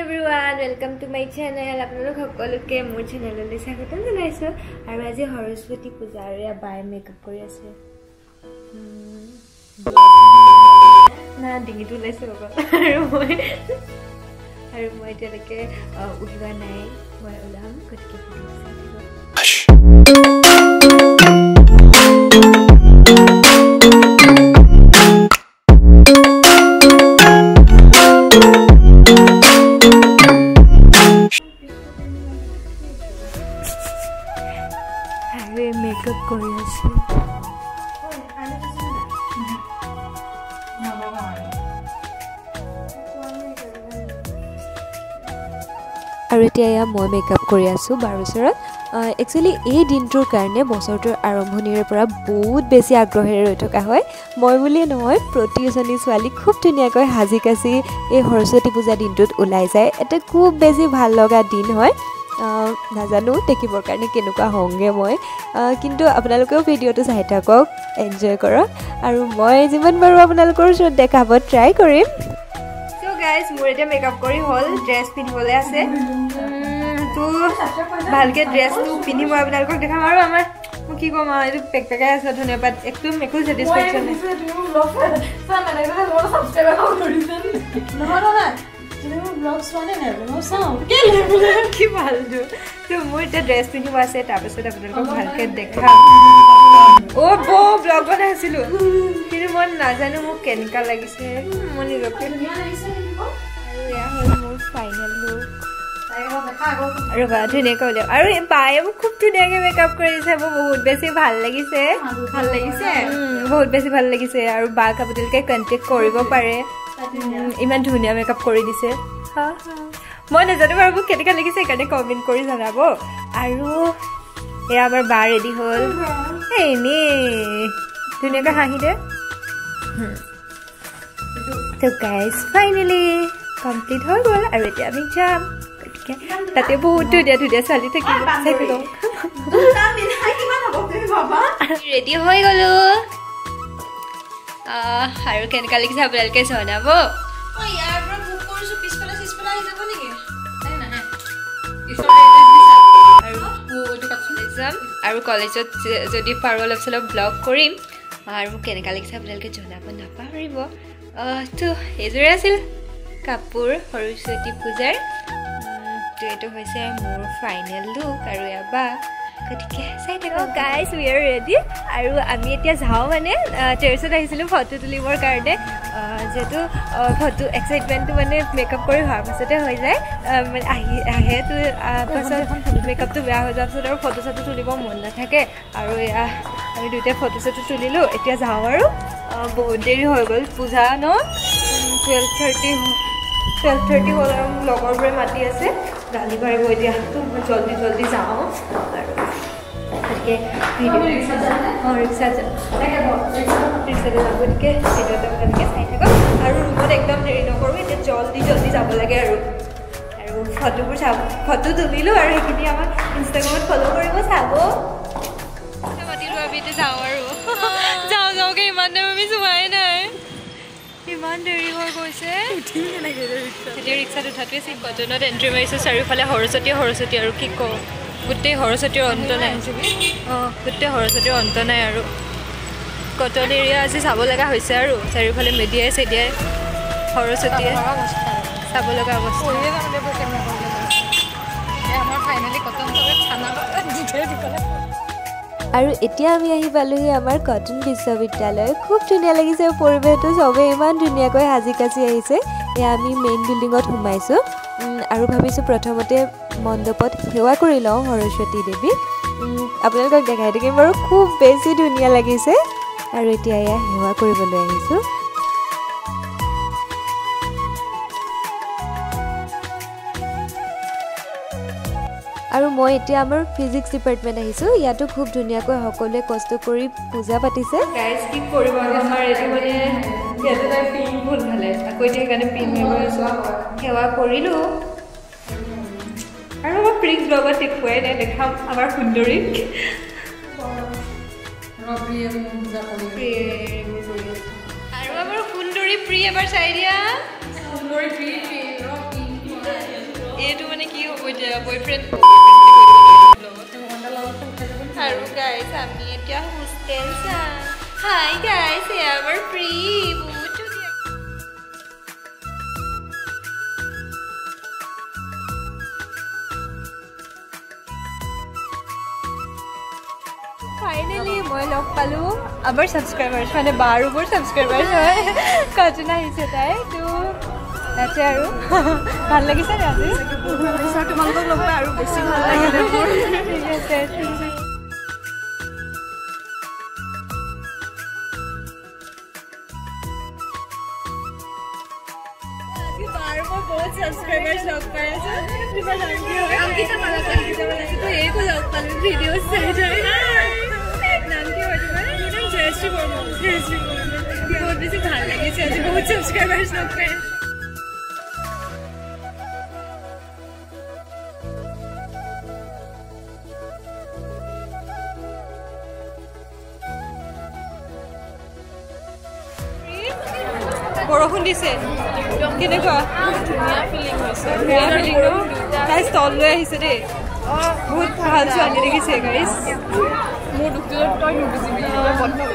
Everyone welcome to my channel আপোনালোক সকলোকে মোৰ চেনেললৈ স্বাগতম জনাইছোঁ। আৰু আজি সৰস্বতী পূজা আৰু ইয়াৰ বায়ে মেকআপ কৰি আছে। না ডিঙিটো ওলাইছে অকল আৰু মই আৰু মই এতিয়ালৈকে ওলোৱা নাই। মই ওলাম গতিকে এয়া মই মেকআপ কৰি আছোঁ বাৰ ওচৰত একচুৱেলি এই দিনটোৰ কাৰণে বছৰটোৰ আৰম্ভণিৰে পৰা বহুত বেছি আগ্ৰহেৰে ৰৈ থকা হয়। মই বুলিয়ে নহয় প্ৰতিজনী ছোৱালী খুব ধুনীয়াকৈ সাজি কাচি এই সৰস্বতী পূজা দিনটোত ওলাই যায়। এটা খুব বেছি ভাল লগা দিন হয়। নাজানো দেখিবৰ কাৰণে কেনেকুৱা হওঁগৈ মই। কিন্তু আপোনালোকেও ভিডিঅ'টো চাই থাকক এনজয় কৰক। আৰু মই যিমান পাৰোঁ আপোনালোকৰ ওচৰত দেখাব ট্ৰাই কৰিম। চ' গাইজ মোৰ এতিয়া মেকআপ কৰি হ'ল ড্ৰেছ পিন্ধিবলৈ আছে। তো ভালকৈ ড্ৰেছটো পিন্ধি মই আপোনালোকক দেখাম আৰু আমাৰ মই কি ক'ম আৰু এইটো পেক পেকাই আছে ধন্যবাদ একদম একো ছেটিছফেকশ্যন নাই। কি ভালটো তো মোৰ এতিয়া ড্ৰেছ পিন্ধিব আছে তাৰপিছত আপোনালোকক ভালকৈ দেখাম। অ' বৌ ব্লগ বনাই আছিলোঁ কিন্তু মই নাজানো মোক কেনেকুৱা লাগিছে মই নিজকে আৰু এয়া হ'ল মোৰ ফাইনেল লুক আৰু বা ধুনীয়াকৈ উলিয়াম আৰু বায়ে মোক খুব ধুনীয়াকৈ মেকআপ কৰি দিছে মোৰ বহুত বেছি ভাল লাগিছে। ভাল লাগিছে? বহুত বেছি ভাল লাগিছে আৰু বাক আপোনালোকে কণ্টেক্ট কৰিব পাৰে। ইমান ধুনীয়া মেকআপ কৰি দিছে। মই নাজানো বাৰু মোক কেনেকুৱা লাগিছে সেইকাৰণে কমেণ্ট কৰি জনাব। আৰু এয়া আমাৰ বা ৰেডি হ'ল। এনেই ধুনীয়াকৈ হাঁহি দে। তো গাইজ ফাইনেলি কমপ্লিট হৈ গ'ল আৰু এতিয়া আমি যাম। গতিকে তাতে বহুত ধুনীয়া ধুনীয়া ছোৱালী থাকিব চাই থাকক ৰেডি হৈ গ'লো আৰু কেনেকুৱা লাগিছে আপোনালোকে জনাব আৰু কলেজ যাম আৰু কলেজত যদি পাৰোঁ অলপ চলপ ব্লগ কৰিম আৰু মোক কেনেকুৱা লাগিছে আপোনালোকে জনাব নাপাহৰিব তো এইযোৰে আছিল কাপোৰ সৰস্বতী পূজাৰ তো এইটো হৈছে মোৰ ফাইনেল লুক আৰু এবা গতিকে চাই থাকক গাইজ উই আৰ ৰেডি আৰু আমি এতিয়া যাওঁ মানে টেৰেছত আহিছিলোঁ ফটো তুলিবৰ কাৰণে। যিহেতু ফটো এক্সাইটমেণ্টটো মানে মেকআপ কৰি হোৱাৰ পাছতে হৈ যায়। আহ, মানে আহি আহে তো পাছত মেকআপটো বেয়া হৈ যোৱাৰ পাছত আৰু ফটো চটো তুলিব মন নাথাকে। আৰু এয়া আমি দুয়োটাই ফটো চটো তুলিলোঁ এতিয়া যাওঁ আৰু। বহুত দেৰি হৈ গ'ল পূজা ন? টুৱেল্ভ থাৰ্টি টুৱেল্ভ থাৰ্টি হ'ল আৰু লগৰবোৰে মাতি আছে। গালি পাৰিব এতিয়া মই জল্দি জল্দি যাওঁ আৰু গতিকে অঁ ৰিক্সাত যাম ৰিক্সাতে যাম গতিকে ভিডিঅ'টো আপোনালোকে চাই থাকক আৰু ৰুমত একদম দেৰি নকৰোঁ এতিয়া জল্দি জল্দি যাব লাগে আৰু আৰু ফটোবোৰ চাব ফটো তুলিলোঁ আৰু সেইখিনি আমাক ইনষ্টাগ্ৰামত ফ'ল' কৰিব চাব মাতিলোঁ আমি এতিয়া যাওঁ আৰু যাওঁ যাওঁকৈ ইমান টাইম আমি ইমান দেৰি হৈ গৈছে। এতিয়া ৰিক্সাত উঠাটোৱে চিট কটনত এণ্ট্ৰি মাৰিছোঁ চাৰিওফালে সৰস্বতী সৰস্বতী আৰু কি কওঁ? গোটেই সৰস্বতীৰ অন্ত নাই। অঁ গোটেই সৰস্বতীৰ অন্ত নাই আৰু। কটন এৰিয়া আজি চাব লগা হৈছে আৰু। চাৰিওফালে মেডিয়াই চেডিয়াই সৰস্বতীয়ে চাব লগা অৱস্থা। আৰু এতিয়া আমি আহি পালোহি আমাৰ কটন বিশ্ববিদ্যালয় খুব ধুনীয়া লাগিছে পৰিৱেশটো চবেই ইমান ধুনীয়াকৈ সাজি কাচি আহিছে। এয়া আমি মেইন বিল্ডিঙত সোমাইছোঁ। আৰু ভাবিছোঁ প্ৰথমতে মণ্ডপত সেৱা কৰি লওঁ সৰস্বতী দেৱীক। আপোনালোকক দেখাই থাকিম বাৰু খুব বেছি ধুনীয়া লাগিছে। আৰু এতিয়া এয়া সেৱা কৰিবলৈ আহিছোঁ। আৰু মই এতিয়া আমাৰ ফিজিক্স ডিপাৰ্টমেণ্ট আহিছোঁ। ইয়াতো খুব ধুনীয়াকৈ সকলোৱে কষ্ট কৰি পূজা পাতিছে। কি এইটো মানে সেৱা কৰিলোঁ। আৰু আমাৰ দেখুৱাই নাই। দেখাম আমাৰ সুন্দৰীক। আৰু আমাৰ সুন্দৰী প্ৰি এবাৰ চাই দিয়া। এতিয়া? বয়ফ্ৰেণ্ড আৰু গাইজ আমি এতিয়া হোষ্টেল যাম হাই গাইজ এয়া আমাৰ ফ্ৰী ফাইনেলি মই লগ পালোঁ আমাৰ ছাবস্ক্ৰাইবাৰ্ছ মানে বাৰুবোৰ ছাবস্ক্ৰাইবাৰ্ছ হয় কজনা আহিছে তাই তো তাতে আৰু ভাল লাগিছে আজি তোমালোকক লগ পাই আৰু বেছি ভাল লাগিলে जय श्री बहुत सब्सक्राइबर्स लोग पाए बहुत बेसी भाल लगे बहुत सब्सक्राइबर्स लोग पाए বৰষুণ দিছে। কেনেকুৱা? ধুনীয়া ফিলিং হৈছে ধুনীয়া ফিলিং ন? তাই ষ্টল লৈ আহিছে দেই। বহুত ভাল ছোৱালী দেখিছে গাইজ মোৰ দুখটো তই নুবুজিবি।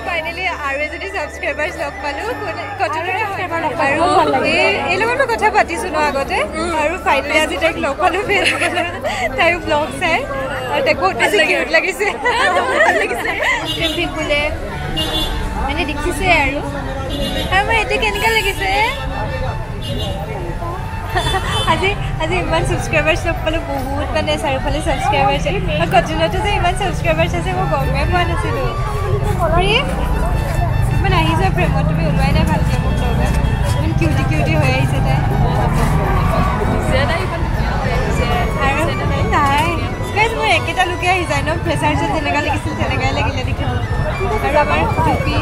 ফাইনেলি আৰু এজনী ছাবস্ক্ৰাইবাৰ্ছ লগ পালোঁ। আৰু এই লগত মই কথা পাতিছোঁ ন আগতে। আৰু ফাইনেলি আজি তাইক লগ পালোঁ ফেচবুকত তাইও ব্লগ চাই। আৰু তাইক বহুত বেছি কিউট লাগিছে। বোলে। মানে দেখিছে আৰু। আৰু মই এইটো কেনেকুৱা লাগিছে? আজি আজি ইমান ছাবস্ক্ৰাইবাৰ্ছ লগ পালোঁ বহুত মানে চাৰিওফালে ছাবস্ক্ৰাইবাৰ্ছ আৰু কটনতো যে ইমান ছাবস্ক্ৰাইবাৰ্ছ আছে মই গমেই পোৱা নাছিলোঁ। ইমান আহিছে প্ৰেমত তুমি ওলোৱাই নাই ভালকৈ মোৰ লগত। ইমান কিউটি কিউটি হৈ আহিছে তাই। মোৰ একেটা লোকে আহি যায় ন? প্ৰেছাৰ যে যেনেকুৱা লাগিছিল তেনেকুৱাই লাগিলে দেখিব আৰু আমাৰ টুপি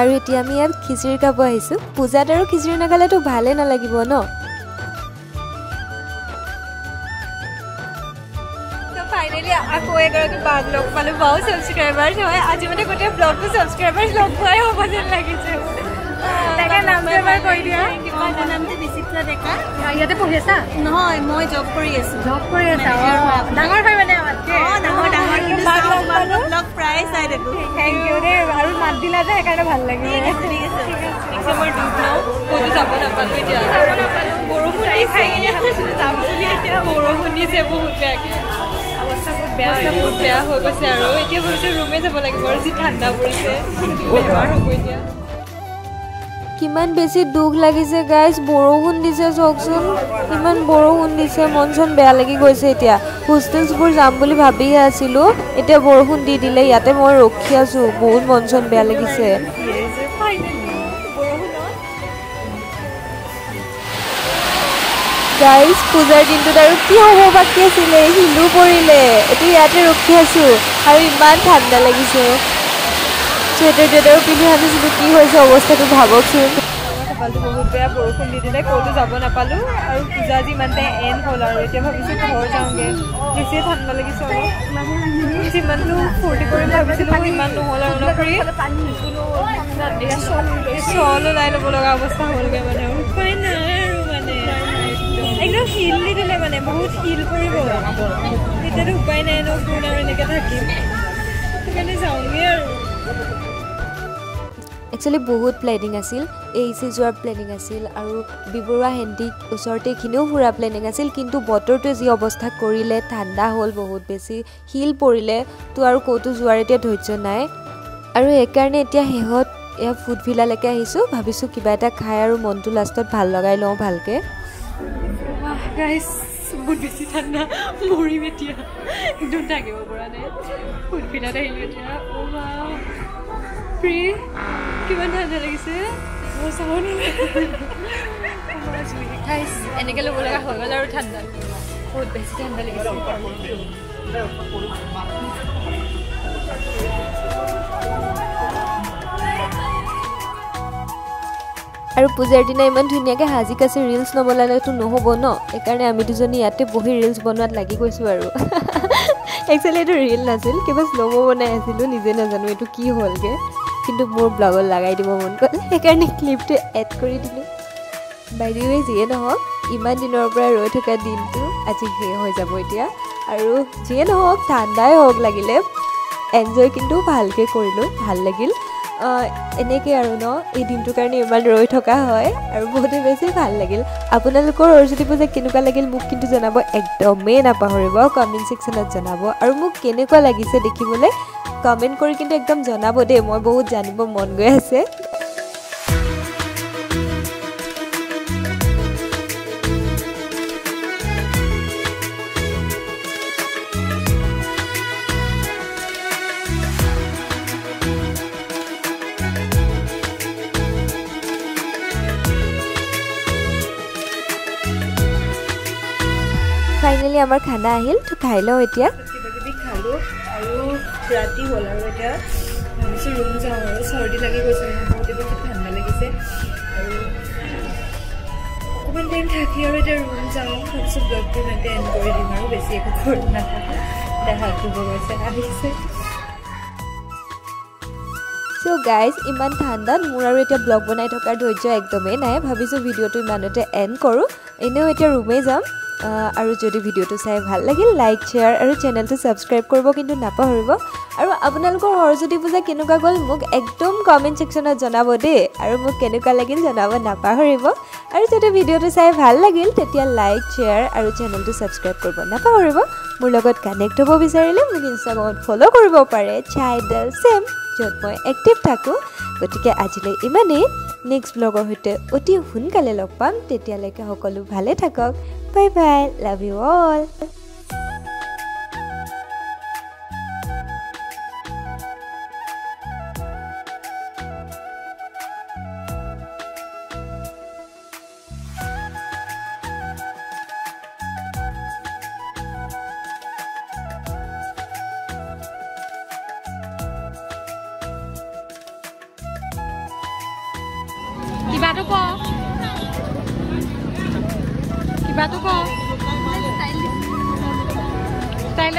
আৰু এতিয়া আমি ইয়াত খিচিৰি খাব আহিছোঁ। পূজাত আৰু খিচিৰি নাখালেতো ভালেই নালাগিব ন? ফাইনেলি আকৌ এগৰাকী বাক লগ পালোঁ বাও ছাবস্ক্ৰাইবাৰ্ছ হয়। আজি মানে গোটেই ব্লগটো ছাবস্ক্ৰাইবাৰ্ছ লগ পোৱাই হ'ব যেন লাগিছে। তাকে নামটো এবাৰ কৈ দিয়া। মোৰ নামটো বিচিত্ৰ ডেকা। ইয়াতে পঢ়ি আছা? নহয় মই জব কৰি আছো। জব কৰি আছা? ডাঙৰ হয় মানে আমাতকে। অঁ ডাঙৰ ডাঙৰ। থাকো ইউ দেই আৰু মাত দিলা যে সেইকাৰণে ভাল লাগিলে বৰষুণ দি খাই কিনে ভাবিছিলোঁ যাম বুলি এতিয়া বৰষুণ দিছে বহুত বেয়াকৈ অৱস্থা বহুত বেয়া বহুত বেয়া হৈ গৈছে আৰু এতিয়া ভাবিছোঁ ৰুমে যাব লাগিব আৰু যি ঠাণ্ডা পৰিছে বেমাৰ হ'ব এতিয়া কিমান বেছি দুখ লাগিছে গাইজ বৰষুণ দিছে চাওকচোন। ইমান বৰষুণ দিছে মন চন বেয়া লাগি গৈছে এতিয়া। হোষ্টেলছবোৰ যাম বুলি ভাবিহে আছিলোঁ। এতিয়া বৰষুণ দি দিলে ইয়াতে মই ৰখি আছোঁ। বহুত মন চন বেয়া লাগিছে। গাইজ পূজাৰ দিনটোত আৰু কি হ'ব বাকী আছিলে? শিলো পৰিলে। এতিয়া ইয়াতে ৰখি আছোঁ। আৰু ইমান ঠাণ্ডা লাগিছে। চুৱেটাৰ টুৱেটাৰো পিন্ধি আনিছিলোঁ কি হৈছে অৱস্থাটো ভাবকচোন। বহুত বেয়া বৰষুণ দি দিলে ক'তো যাব নাপালোঁ আৰু পূজা আজি ইমানতে এণ্ড হ'ল আৰু এতিয়া ভাবিছোঁ ঘৰ যাওঁগৈ। বেছিয়ে ঠাণ্ডা লাগিছে অলপ। যিমানটো ফূৰ্তি কৰিম ভাবিছিলোঁ ইমান নহ'ল আৰু নকৰি চল ওলাই ল'ব লগা অৱস্থা হ'লগৈ মানে। উপায় নাই আৰু মানে। একদম শিল দি দিলে মানে বহুত শিল পৰিব। তেতিয়াতো উপায় নাই ন কোন আৰু এনেকৈ থাকিম। সেইকাৰণে যাওঁগৈ আৰু। একচুৱেলি বহুত প্লেনিং আছিল। এ চি যোৱাৰ প্লেনিং আছিল আৰু বিবৰুৱা হেণ্ডিক ওচৰতে এইখিনিও ফুৰা প্লেনিং আছিল কিন্তু বতৰটোৱে যি অৱস্থা কৰিলে ঠাণ্ডা হ'ল বহুত বেছি শিল পৰিলে তো আৰু ক'তো যোৱাৰ এতিয়া ধৈৰ্য নাই। আৰু সেইকাৰণে এতিয়া শেহত এয়া ফুড ভিলালৈকে আহিছোঁ। ভাবিছোঁ কিবা এটা খাই আৰু মনটো লাষ্টত ভাল লগাই লওঁ ভালকৈ। বহুত বেছি ঠাণ্ডা মৰিম এতিয়া। একদম থাকিব পৰা নাই। ফুটপিনাত আহিলোঁ এতিয়া। অ' ফ্ৰী কিমান ঠাণ্ডা লাগিছে? মই চাব এনেকৈ ল'ব লগা হৈ গ'ল আৰু ঠাণ্ডা। বহুত বেছি ঠাণ্ডা লাগিছে। আৰু পূজাৰ দিনা ইমান ধুনীয়াকৈ সাজি কাচি ৰিলচ নবনালেতো নহ'ব ন? সেইকাৰণে আমি দুজনী ইয়াতে বহি ৰিলচ বনোৱাত লাগি গৈছোঁ আৰু। একচুৱেলি এইটো ৰিল নাছিল কিবা শ্ল' ম' বনাই আছিলোঁ নিজে নাজানো এইটো কি হ'লগৈ। কিন্তু মোৰ ব্লগত লগাই দিব মন গ'ল। সেইকাৰণে ক্লিপটো এড কৰি দিলোঁ। বাইদেৱে যিয়ে নহওক ইমান দিনৰ পৰা ৰৈ থকা দিনটো আজি শেষ হৈ যাব এতিয়া। আৰু যিয়ে নহওক ঠাণ্ডাই হওক লাগিলে এনজয় কিন্তু ভালকৈ কৰিলোঁ ভাল লাগিল। এনেকৈ আৰু ন? এই দিনটোৰ কাৰণে ইমান ৰৈ থকা হয় আৰু বহুতে বেছি ভাল লাগিল। আপোনালোকৰ সৰস্বতী পূজা কেনেকুৱা লাগিল মোক কিন্তু জনাব একদমেই নাপাহৰিব। কমেণ্ট ছেকশ্যনত জনাব। আৰু মোক কেনেকুৱা লাগিছে দেখিবলৈ কমেণ্ট কৰি কিন্তু একদম জনাব দেই। মই বহুত জানিব মন গৈ আছে। ফাইনেলি আমাৰ খানা আহিল তো খাই লওঁ এতিয়া। কিবা কিবি খালোঁ আৰু ৰাতি হ'ল আৰু এতিয়া। ভাবিছোঁ ৰুম যাওঁ আৰু চৰ্দি লাগি গৈছে বহুতে বেছি ঠাণ্ডা লাগিছে। আৰু অকণমান টাইম থাকি আৰু এতিয়া ৰুম যাওঁ ভাবিছোঁ ব্লগটো ইমানতে এণ্ড কৰি দিম আৰু বেছি একো কৰি নাথাকোঁ। এতিয়া হাত ধুব গৈছে আহিছে। চ' গাইজ ইমান ঠাণ্ডাত মোৰ আৰু এতিয়া ব্লগ বনাই থকাৰ ধৈৰ্য একদমেই নাই ভাবিছোঁ ভিডিঅ'টো ইমানতে এণ্ড কৰোঁ। এনেও এতিয়া ৰুমেই যাম। আৰু যদি ভিডিঅ'টো চাই ভাল লাগিল লাইক শ্বেয়াৰ আৰু চেনেলটো ছাবস্ক্ৰাইব কৰিব কিন্তু নাপাহৰিব। আৰু আপোনালোকৰ সৰস্বতী পূজা কেনেকুৱা গ'ল মোক একদম কমেণ্ট ছেকশ্যনত জনাব দেই আৰু মোক কেনেকুৱা লাগিল জনাব নাপাহৰিব। আৰু যদি ভিডিঅ'টো চাই ভাল লাগিল তেতিয়া লাইক শ্বেয়াৰ আৰু চেনেলটো ছাবস্ক্ৰাইব কৰিব নাপাহৰিব। মোৰ লগত কানেক্ট হ'ব বিচাৰিলে মোক ইনষ্টাগ্ৰামত ফ'ল' কৰিব পাৰে চাইডেল ছেম য'ত মই এক্টিভ থাকোঁ। গতিকে আজিলৈ ইমানেই। নেক্সট ব্লগৰ সৈতে অতি সোনকালে লগ পাম। তেতিয়ালৈকে সকলো ভালে থাকক। Bye bye love you all কিবাটো ক কিবাটো ক? ষ্টাইল